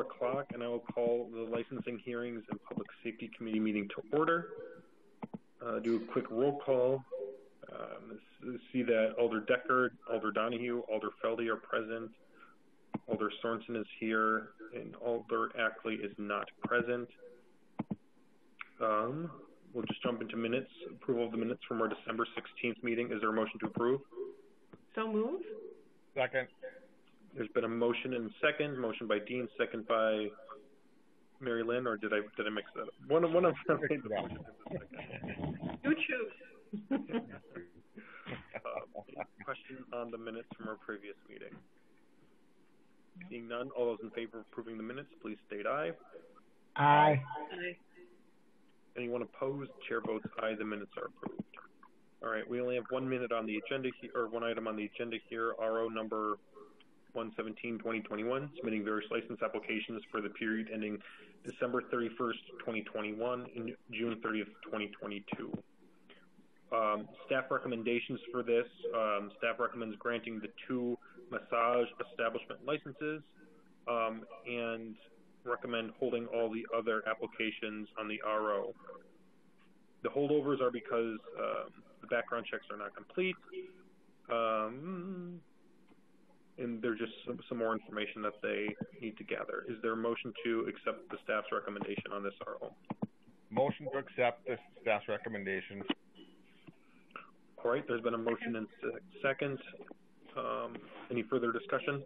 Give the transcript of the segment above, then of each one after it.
o'clock, and I will call the licensing hearings and public safety committee meeting to order. Uh, do a quick roll call. Um, see that Alder Dekker, Alder Donohue, Alder Felde are present. Alder Sorenson is here, and Alder Ackley is not present. Um, we'll just jump into minutes. Approval of the minutes from our December 16th meeting. Is there a motion to approve? So move? Second. There's been a motion and second, motion by Dean, second by Mary Lynn, or did I, did I mix that up? One of, one of them made the motion. You choose. Uh, Question on the minutes from our previous meeting. Seeing none, all those in favor of approving the minutes, please state aye. Aye. Aye. Anyone opposed? Chair votes aye, the minutes are approved. All right, we only have one minute on the agenda here, or one item on the agenda here, RO number 117-2021, submitting various license applications for the period ending December 31st, 2021 and June 30th, 2022. Um, staff recommendations for this, um, staff recommends granting the two massage establishment licenses, um, and recommend holding all the other applications on the RO. The holdovers are because um, the background checks are not complete, um, and there's just some, some more information that they need to gather. Is there a motion to accept the staff's recommendation on this RO? Motion to accept the staff's recommendation. All right, there's been a motion and se- second. Um, any further discussion?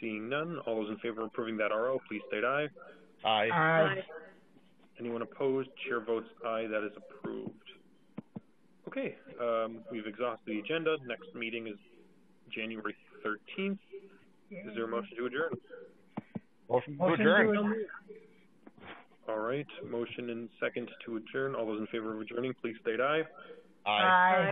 Seeing none, all those in favor of approving that RO, please state aye. Aye. Aye. Anyone opposed? Chair votes aye. That is approved. Okay, um, we've exhausted the agenda. Next meeting is January 13th. Is there a motion to adjourn? Motion to Motion to adjourn. adjourn. All right, motion and second to adjourn. All those in favor of adjourning, please state aye. Aye. Aye.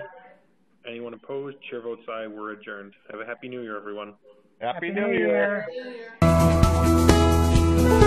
Anyone opposed? Chair votes aye. We're adjourned. Have a happy new year, everyone. Happy Happy New New Year. Year.